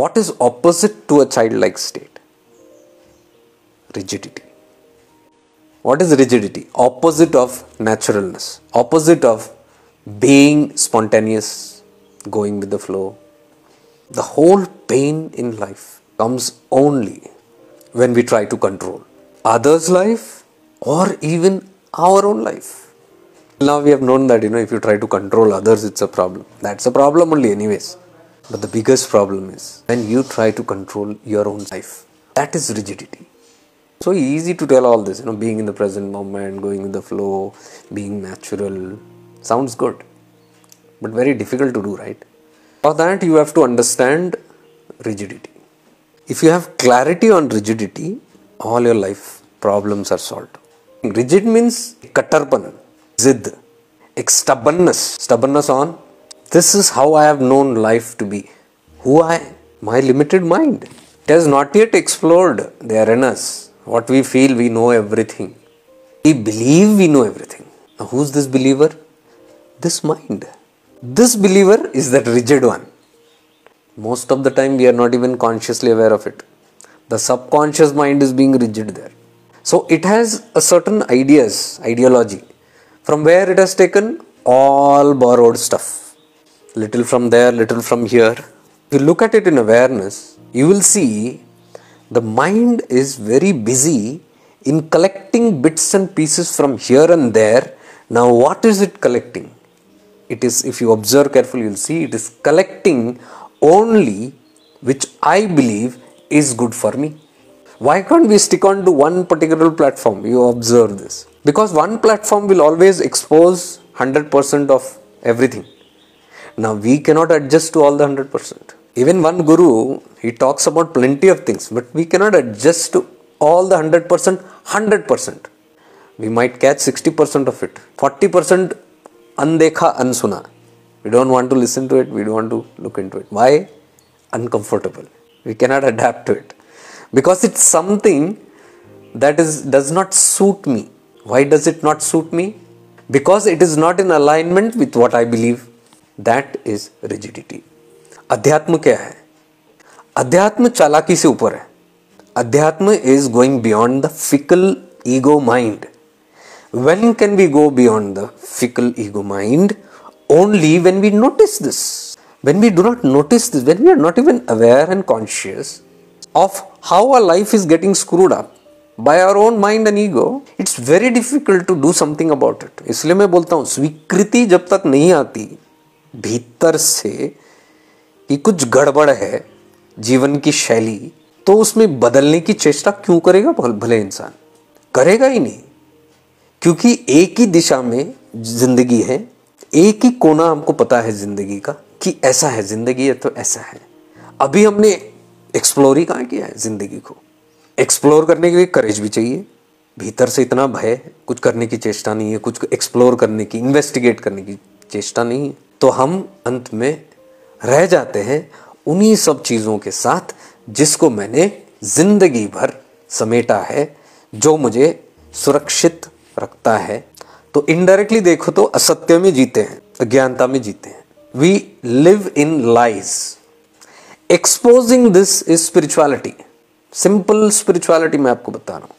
what is opposite to a childlike state? Rigidity. What is rigidity? Opposite of naturalness. Opposite of being spontaneous going with the flow. The whole pain in life comes only when we try to control others life or even our own life. Now we have known that you know if you try to control others it's a problem. That's a problem only anyways but the biggest problem is when you try to control your own life that is rigidity. So easy to tell all this you know being in the present moment going with the flow being natural sounds good but very difficult to do right? For that you have to understand rigidity. If you have clarity on rigidity all your life problems are solved. Rigid means kattarpan Zid, stubbornness, stubbornness on this is how I have known life to be. Who I? My limited mind. It has not yet explored the arenas. What we feel, we know everything. We believe we know everything. Now, who's this believer? This mind. This believer is that rigid one. Most of the time, we are not even consciously aware of it. The subconscious mind is being rigid there. So, it has a certain ideas, ideology from where it has taken all borrowed stuff little from there little from here. If you look at it in awareness you will see the mind is very busy in collecting bits and pieces from here and there. Now what is it collecting? It is if you observe carefully you'll see it is collecting only which i believe is good for me. Why can't we stick on to one particular platform? You observe this. Because one platform will always expose 100% of everything now we cannot adjust to all the 100% even one guru he talks about plenty of things but we cannot adjust to all the 100% 100% we might catch 60% of it. 40% undekha unsuna we don't want to listen to it we don't want to look into it. Why? Uncomfortable. We cannot adapt to it. Because it's something that is does not suit me. Why does it not suit me? Because it is not in alignment with what I believe. That is rigidity अध्यात्म क्या है? अध्यात्म चालाकी से ऊपर है। अध्यात्म is going beyond the fickle ego mind when can be go beyond the fickle ego mind only when we notice this when we do not notice this when we are not even aware and conscious of how our life is getting screwed up by our own mind and ego it's very difficult to do something about it इसलिए मैं बोलता हूँ, स्वीकृति जब तक नहीं आती भीतर से कि कुछ गड़बड़ है जीवन की शैली तो उसमें बदलने की चेष्टा क्यों करेगा भले इंसान? करेगा ही नहीं। क्योंकि एक ही दिशा में ज़िंदगी है, एक ही कोना हमको पता है ज़िंदगी का कि ऐसा है, ज़िंदगी है तो ऐसा है। अभी हमने एक्सप्लोर ही कहा किया है ज़िंदगी को? एक्सप्लोर करने के लिए करेज भी चाहिए। भीतर से इतना भय कुछ करने की चेष्टा नहीं है, कुछ एक्सप्लोर करने की इन्वेस्टिगेट करने की चेष्टा नहीं है। तो हम अंत में रह जाते हैं उन्हीं सब चीज़ों के साथ जिसको मैंने ज़िंदगी भर समेटा है, जो मुझे सुरक्षित रखता है। तो इनडायरेक्टली देखो तो असत्य में जीते हैं, अज्ञानता में जीते हैं। We live in lies exposing this is spirituality simple spirituality मैं आपको बता रहा हूँ।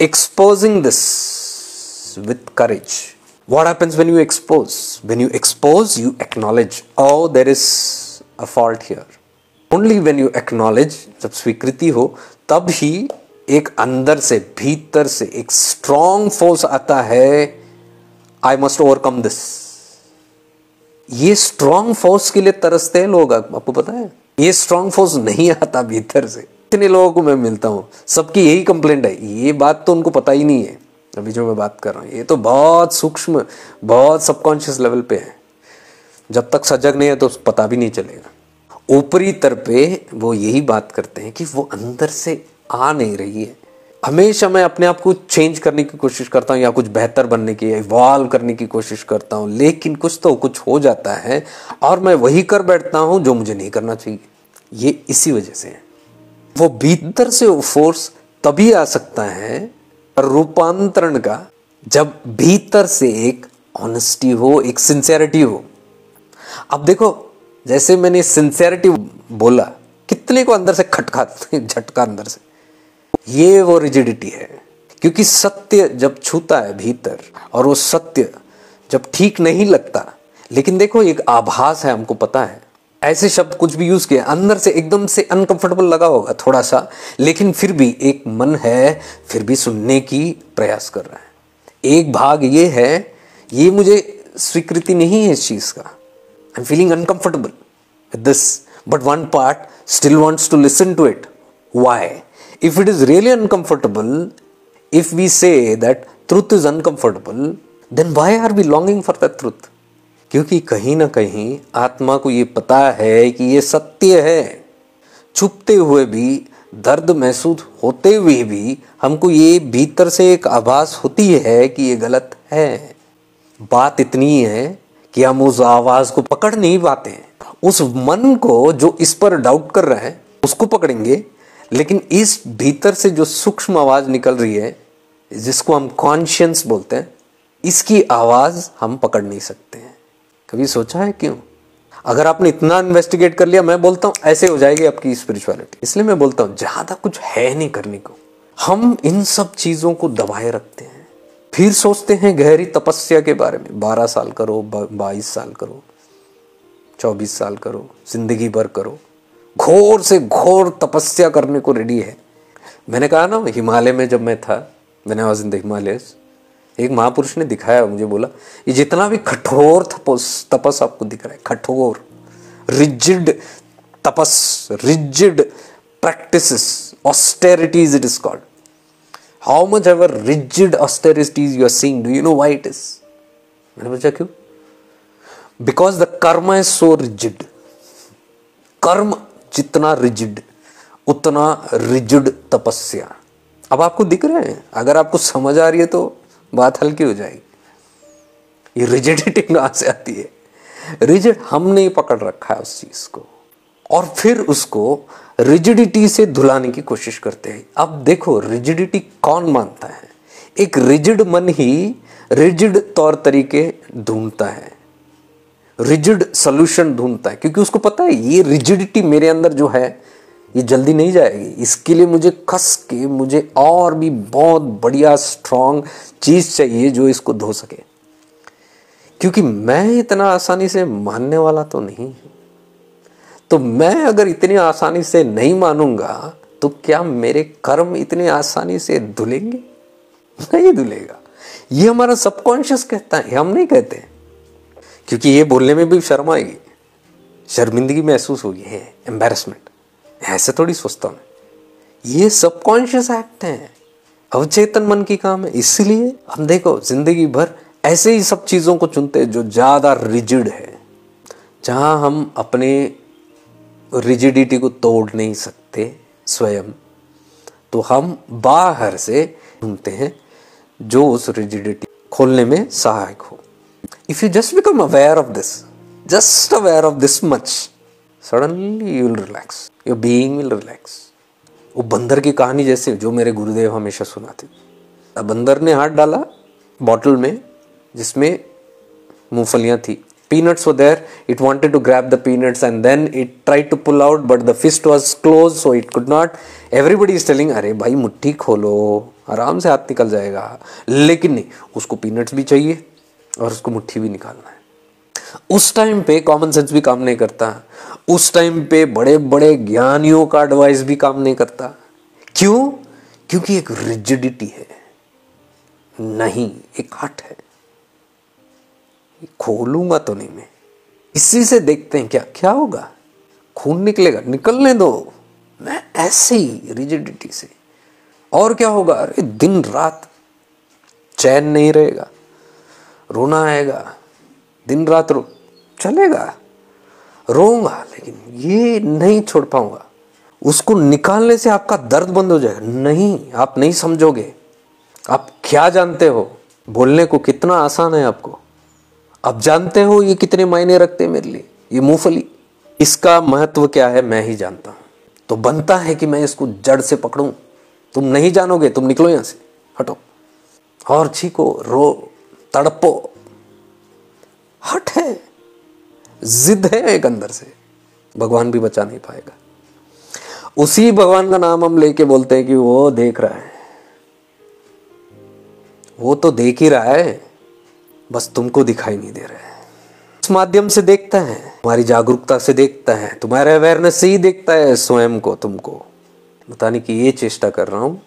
Exposing this with courage what happens when you expose? When you expose, you acknowledge. Oh there is a fault here. Only when you acknowledge, जब स्वीकृति हो, तब ही एक अंदर से, भीतर से एक स्ट्रॉन्ग फोर्स आता है आई मस्ट ओवरकम दिस ये स्ट्रॉन्ग फोर्स के लिए तरसते हैं लोग आपको पता है? ये स्ट्रॉन्ग फोर्स नहीं आता भीतर से। इतने लोगों को मैं मिलता हूँ। सबकी यही कंप्लेंट है। ये बात तो उनको पता ही नहीं है। अभी जो मैं बात कर रहा हूँ, ये तो बहुत सूक्ष्म, बहुत सबकॉन्शियस लेवल पे है। जब तक सजग नहीं है तो पता भी नहीं चलेगा। ऊपरी तर पे वो यही बात करते हैं कि वो अंदर से आ नहीं रही है। हमेशा मैं अपने आप को चेंज करने की कोशिश करता हूँ या कुछ बेहतर बनने की इवॉल्व करने की कोशिश करता हूँ, लेकिन कुछ तो कुछ हो जाता है और मैं वही कर बैठता हूँ जो मुझे नहीं करना चाहिए। ये इसी वजह से है। वो भीतर से वो फोर्स तभी आ सकता है रूपांतरण का, जब भीतर से एक ऑनेस्टी हो, एक सिंसियरिटी हो। अब देखो, जैसे मैंने सिंसियरिटी बोला, कितने को अंदर से खटका, झटका अंदर से। ये वो रिजिडिटी है, क्योंकि सत्य जब छूता है भीतर, और वो सत्य जब ठीक नहीं लगता, लेकिन देखो, एक आभास है, हमको पता है। ऐसे शब्द कुछ भी यूज़ किया, अंदर से एकदम से अनकंफर्टेबल लगा होगा थोड़ा सा लेकिन फिर भी एक मन है, फिर भी सुनने की प्रयास कर रहा है। एक भाग ये है, ये मुझे स्वीकृति नहीं है इस चीज़ का। I am feeling uncomfortable this but one part still wants to listen to it why if it is really uncomfortable if we say that truth is uncomfortable then why are be longing for that truth क्योंकि कहीं ना कहीं आत्मा को ये पता है कि ये सत्य है। छुपते हुए भी, दर्द महसूस होते हुए भी हमको ये भीतर से एक आभास होती है कि ये गलत है। बात इतनी है कि हम उस आवाज़ को पकड़ नहीं पाते उस मन को जो इस पर डाउट कर रहा है, उसको पकड़ेंगे। लेकिन इस भीतर से जो सूक्ष्म आवाज़ निकल रही है, जिसको हम कॉन्शियंस बोलते हैं, इसकी आवाज़ हम पकड़ नहीं सकते हैं। कभी सोचा है क्यों? अगर आपने इतना इन्वेस्टिगेट कर लिया, मैं बोलता हूँ, ऐसे हो जाएगी आपकी स्पिरिचुअलिटी इसलिए मैं बोलता हूँ, ज़्यादा कुछ है नहीं करने को। हम इन सब चीज़ों को दबाए रखते हैं। फिर सोचते हैं गहरी तपस्या के बारे में। बारह साल करो बाईस साल करो, चौबीस साल करो, ज़िंदगी भर करो। घोर से घोर तपस्या करने को रेडी है। मैंने कहा ना, हिमालय में जब मैं था मैंने वॉज़ इन द हिमालय एक महापुरुष ने दिखाया, मुझे बोला, ये जितना भी कठोर तपस तपस आपको दिख रहा है, कठोर rigid तपस rigid practice austerities it is called how much ever rigid austerities you are seeing do you know why it is मैंने पूछा, क्यों? Because the karma is so rigid कर्म जितना रिजिड उतना रिजिड तपस्या. अब आपको दिख रहे हैं? अगर आपको समझ आ रही है तो बात हल्की हो जाएगी। ये रिजिडिटी कहाँ से आती है। रिजिड हमने पकड़ रखा है उस चीज़ को। और फिर उसको रिजिडिटी से धुलाने की कोशिश करते हैं। अब देखो रिजिडिटी कौन मानता है? एक रिजिड मन ही रिजिड तौर तरीके ढूंढता है। रिजिड सोल्यूशन ढूंढता है। क्योंकि उसको पता है, ये रिजिडिटी मेरे अंदर जो है ये जल्दी नहीं जाएगी। इसके लिए मुझे कस के, मुझे और भी बहुत बढ़िया स्ट्रांग चीज़ चाहिए जो इसको धो सके। क्योंकि मैं इतना आसानी से मानने वाला तो नहीं तो मैं अगर इतनी आसानी से नहीं मानूँगा तो क्या मेरे कर्म इतनी आसानी से धुलेंगे? नहीं धुलेगा। ये हमारा सबकॉन्शियस कहता है, हम नहीं कहते। क्योंकि ये बोलने में भी शर्म आएगी। शर्मिंदगी महसूस होगी, है एम्बेरसमेंट ऐसे थोड़ी सोचता हूँ ये सबकॉन्शियस एक्ट है। अवचेतन मन की काम है। इसलिए हम देखो ज़िंदगी भर ऐसे ही सब चीज़ों को चुनते हैं जो ज़्यादा रिजिड है। जहाँ हम अपने रिजिडिटी को तोड़ नहीं सकते स्वयं तो हम बाहर से ढूंढते हैं जो उस रिजिडिटी खोलने में सहायक हो। If you just become aware of this just aware of this much, suddenly you will relax. Your being will relax. वो बंदर की कहानी जैसे जो मेरे गुरुदेव हमेशा सुनाते बंदर ने हाथ डाला बॉटल में जिसमें मूंगफलियाँ थी peanuts were there it wanted to grab the peanuts and then it tried to pull out but the fist was closed so it could not everybody is telling अरे भाई मुट्ठी खोलो आराम से हाथ निकल जाएगा लेकिन नहीं उसको पीनट्स भी चाहिए और उसको मुट्ठी भी निकालना है उस टाइम पे कॉमन सेंस भी काम नहीं करता। उस टाइम पे बड़े बड़े ज्ञानियों का एडवाइस भी काम नहीं करता। क्यों? क्योंकि एक रिजिडिटी है। नहीं, एक हट है। खोलूँगा तो नहीं मैं। इसी से देखते हैं क्या क्या होगा? खून निकलेगा, निकलने दो। मैं ऐसे ही रिजिडिटी से। और क्या होगा? अरे दिन रात चैन नहीं रहेगा। रोना आएगा। दिन रात रो चलेगा। रोऊँगा, लेकिन ये नहीं छोड़ पाऊँगा। उसको निकालने से आपका दर्द बंद हो जाएगा। नहीं, आप नहीं समझोगे। आप क्या जानते हो? बोलने को कितना आसान है आपको। आप जानते हो ये कितने मायने रखते हैं मेरे लिए? ये मूंगफली। इसका महत्व क्या है? मैं ही जानता हूँ। तो बनता है कि मैं इसको जड़ से पकड़ूं। तुम नहीं जानोगे, तुम निकलो यहाँ से। हटो। और छीको, रो, तड़पो। हट है। जिद है एक अंदर से। भगवान भी बचा नहीं पाएगा। उसी भगवान का नाम हम लेके बोलते हैं कि वो देख रहा है। वो तो देख ही रहा है, बस तुमको दिखाई नहीं दे रहा है। उस माध्यम से देखता है, तुम्हारी जागरूकता से देखता है, तुम्हारे अवेयरनेस से ही देखता है स्वयं को, तुमको। बताने की ये चेष्टा कर रहा हूँ।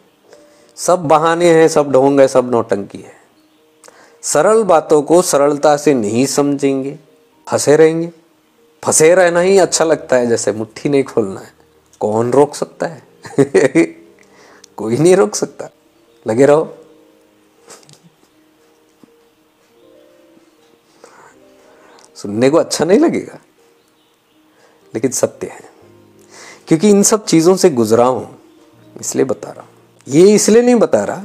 सब बहाने हैं, सब ढोंग है, सब नौटंकी है। सरल बातों को सरलता से नहीं समझेंगे, फंसे रहेंगे। फंसे रहना ही अच्छा लगता है, जैसे मुट्ठी नहीं खोलना है। कौन रोक सकता है? कोई नहीं रोक सकता। लगे रहो। सुनने को अच्छा नहीं लगेगा, लेकिन सत्य है। क्योंकि इन सब चीज़ों से गुजरा हूँ, इसलिए बता रहा हूँ। ये इसलिए नहीं बता रहा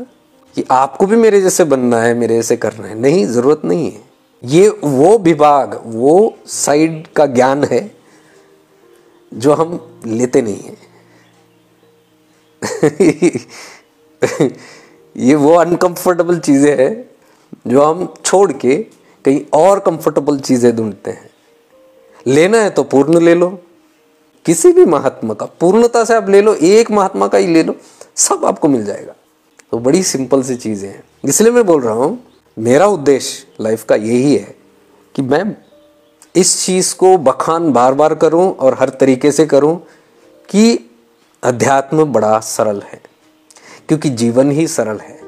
कि आपको भी मेरे जैसे बनना है, मेरे जैसे करना है। नहीं, ज़रूरत नहीं है। ये वो विभाग, वो साइड का ज्ञान है जो हम लेते नहीं है। ये वो अनकंफर्टेबल चीज़ें हैं जो हम छोड़ के कहीं और कंफर्टेबल चीज़ें ढूंढते हैं। लेना है तो पूर्ण ले लो। किसी भी महात्मा का, पूर्णता से आप ले लो, एक महात्मा का ही ले लो, सब आपको मिल जाएगा। तो बड़ी सिंपल सी चीज़ें हैं। इसलिए मैं बोल रहा हूँ, मेरा उद्देश्य लाइफ का यही है कि मैं इस चीज़ को बखान बार बार करूँ और हर तरीके से करूँ कि अध्यात्म बड़ा सरल है, क्योंकि जीवन ही सरल है।